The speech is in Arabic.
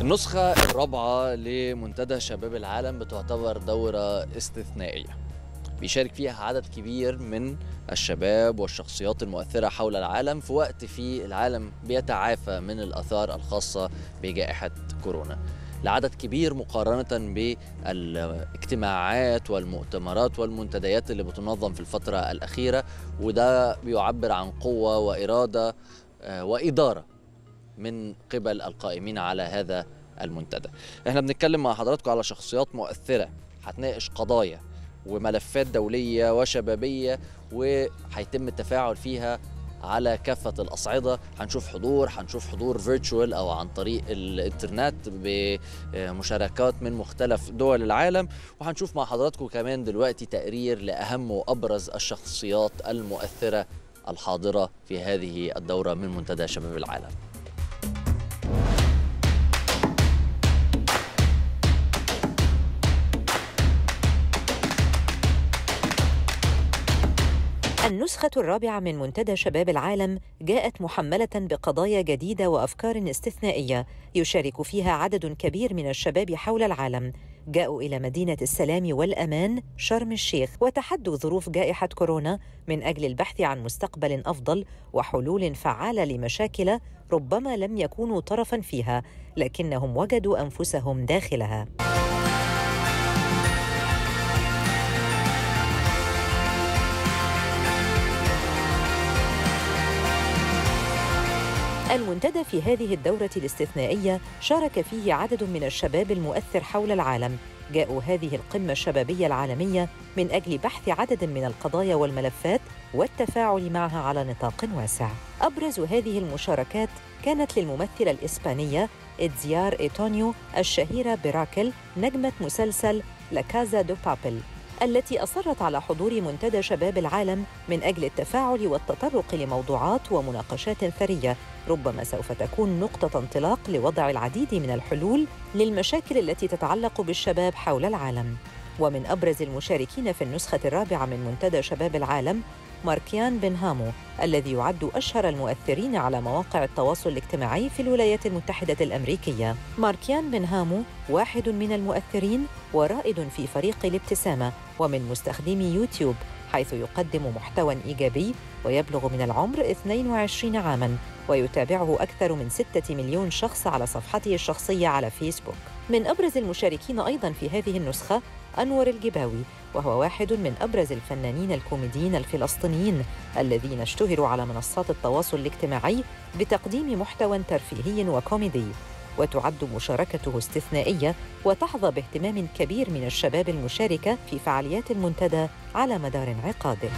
النسخة الرابعة لمنتدى شباب العالم بتعتبر دورة استثنائية. بيشارك فيها عدد كبير من الشباب والشخصيات المؤثرة حول العالم في وقت فيه العالم بيتعافى من الآثار الخاصة بجائحة كورونا. لعدد كبير مقارنة بالاجتماعات والمؤتمرات والمنتديات اللي بتنظم في الفترة الأخيرة وده بيعبر عن قوة وإرادة آه، وإدارة من قبل القائمين على هذا المنتدى. إحنا بنتكلم مع حضراتكم على شخصيات مؤثرة هتناقش قضايا وملفات دولية وشبابية وهيتم التفاعل فيها على كافة الأصعدة. هنشوف حضور هنشوف حضور فيرتشوال أو عن طريق الإنترنت بمشاركات من مختلف دول العالم. وهنشوف مع حضراتكم كمان دلوقتي تقرير لأهم وأبرز الشخصيات المؤثرة الحاضرة في هذه الدورة من منتدى شباب العالم. النسخة الرابعة من منتدى شباب العالم جاءت محملة بقضايا جديدة وأفكار استثنائية يشارك فيها عدد كبير من الشباب حول العالم. جاءوا إلى مدينة السلام والأمان شرم الشيخ وتحدوا ظروف جائحة كورونا من أجل البحث عن مستقبل أفضل وحلول فعالة لمشاكل ربما لم يكونوا طرفا فيها لكنهم وجدوا أنفسهم داخلها. المنتدى في هذه الدورة الاستثنائية شارك فيه عدد من الشباب المؤثر حول العالم. جاءوا هذه القمة الشبابية العالمية من أجل بحث عدد من القضايا والملفات والتفاعل معها على نطاق واسع. أبرز هذه المشاركات كانت للممثلة الإسبانية إيتزيار إيتونيو الشهيرة براكيل نجمة مسلسل La Casa de Papel التي أصرت على حضور منتدى شباب العالم من أجل التفاعل والتطرق لموضوعات ومناقشات ثرية ربما سوف تكون نقطة انطلاق لوضع العديد من الحلول للمشاكل التي تتعلق بالشباب حول العالم. ومن أبرز المشاركين في النسخة الرابعة من منتدى شباب العالم ماركيان بن هامو الذي يعد أشهر المؤثرين على مواقع التواصل الاجتماعي في الولايات المتحدة الأمريكية. ماركيان بن هامو واحد من المؤثرين ورائد في فريق الابتسامة ومن مستخدمي يوتيوب حيث يقدم محتوى إيجابي ويبلغ من العمر 22 عاماً ويتابعه أكثر من 6 مليون شخص على صفحته الشخصية على فيسبوك. من أبرز المشاركين أيضاً في هذه النسخة أنور الجباوي وهو واحد من أبرز الفنانين الكوميديين الفلسطينيين الذين اشتهروا على منصات التواصل الاجتماعي بتقديم محتوى ترفيهي وكوميدي. وتعد مشاركته استثنائية وتحظى باهتمام كبير من الشباب المشاركة في فعاليات المنتدى على مدار انعقاده.